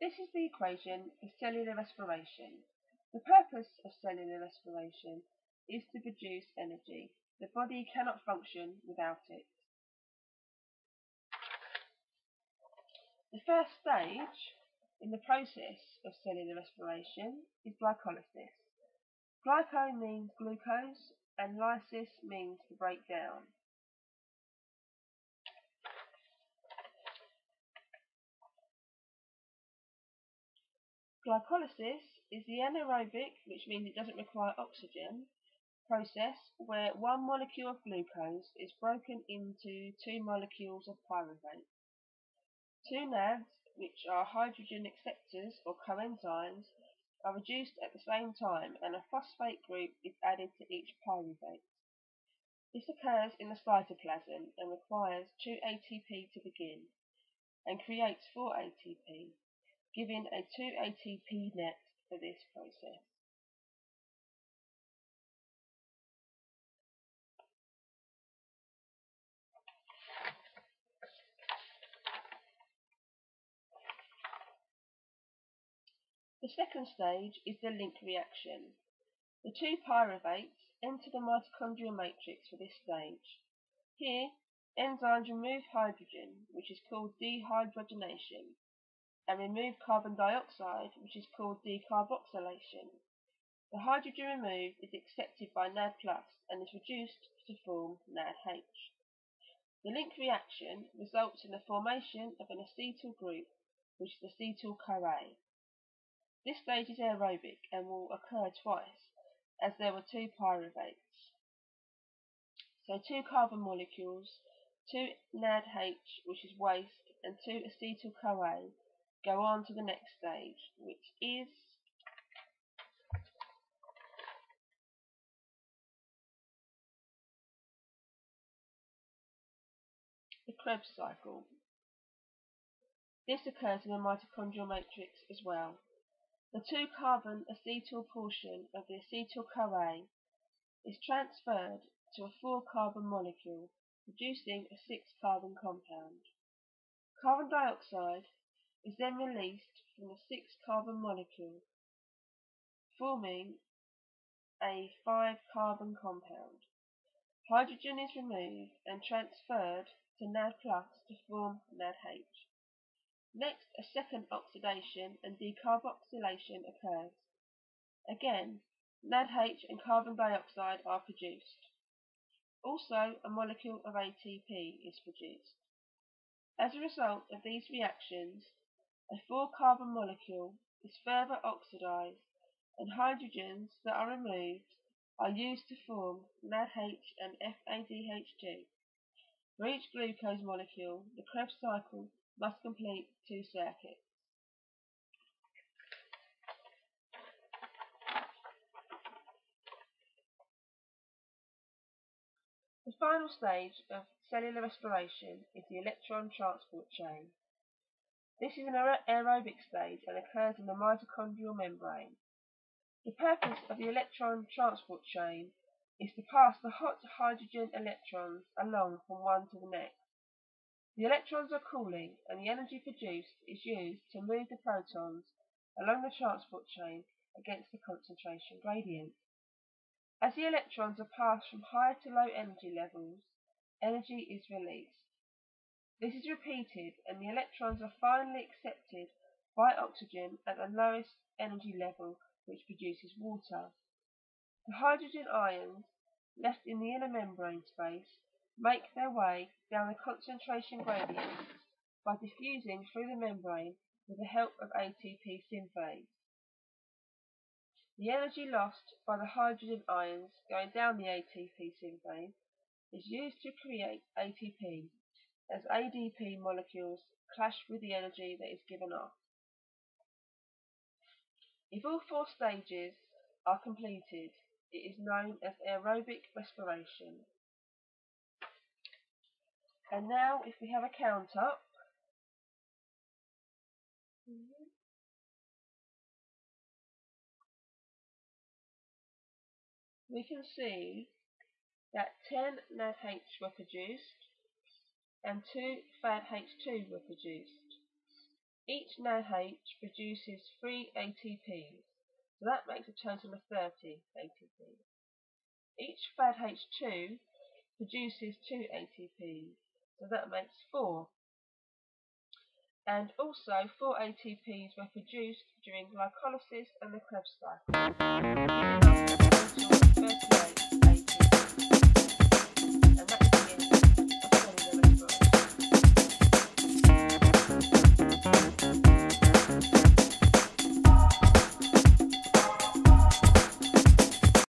This is the equation for cellular respiration. The purpose of cellular respiration is to produce energy. The body cannot function without it. The first stage in the process of cellular respiration is glycolysis. Glyco means glucose and lysis means to break down. Glycolysis is the anaerobic, which means it doesn't require oxygen, process where one molecule of glucose is broken into two molecules of pyruvate. Two NADs, which are hydrogen acceptors or coenzymes, are reduced at the same time and a phosphate group is added to each pyruvate. This occurs in the cytoplasm and requires 2 ATP to begin and creates 4 ATP giving a 2 ATP net for this process. The second stage is the link reaction. The two pyruvates enter the mitochondrial matrix for this stage. Here, enzymes remove hydrogen, which is called dehydrogenation, and remove carbon dioxide, which is called decarboxylation. The hydrogen removed is accepted by NAD and is reduced to form NADH. The link reaction results in the formation of an acetyl group, which is acetyl-CoA. This stage is aerobic and will occur twice, as there were two pyruvates. So two carbon molecules, two NADH, which is waste, and two acetyl-CoA go on to the next stage, which is the Krebs cycle. This occurs in the mitochondrial matrix as well. The two-carbon acetyl portion of the acetyl-CoA is transferred to a four-carbon molecule, producing a six-carbon compound. Carbon dioxide is then released from the six-carbon molecule, forming a five-carbon compound. Hydrogen is removed and transferred to NAD to form NADH. Next, a second oxidation and decarboxylation occurs. Again, NADH and carbon dioxide are produced. Also, a molecule of ATP is produced. As a result of these reactions, a four-carbon molecule is further oxidized and hydrogens that are removed are used to form NADH and FADH2. For each glucose molecule, the Krebs cycle must complete two circuits. The final stage of cellular respiration is the electron transport chain. This is an aerobic stage and occurs in the mitochondrial membrane. The purpose of the electron transport chain is to pass the hot hydrogen electrons along from one to the next. The electrons are cooling and the energy produced is used to move the protons along the transport chain against the concentration gradient. As the electrons are passed from high to low energy levels, energy is released. This is repeated and the electrons are finally accepted by oxygen at the lowest energy level which produces water. The hydrogen ions left in the inner membrane space make their way down the concentration gradient by diffusing through the membrane with the help of ATP synthase. The energy lost by the hydrogen ions going down the ATP synthase is used to create ATP as ADP molecules clash with the energy that is given off. If all four stages are completed, it is known as aerobic respiration. And now, if we have a count up, we can see that 10 NADH were produced, and two FADH2 were produced. Each NADH produces 3 ATPs, so that makes a total of 30 ATPs. Each FADH2 produces 2 ATPs, so that makes 4. And also 4 ATPs were produced during glycolysis and the Krebs cycle.